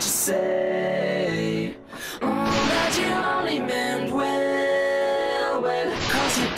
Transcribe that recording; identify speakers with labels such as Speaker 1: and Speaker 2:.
Speaker 1: to say. Oh, that you only meant well, well, cause you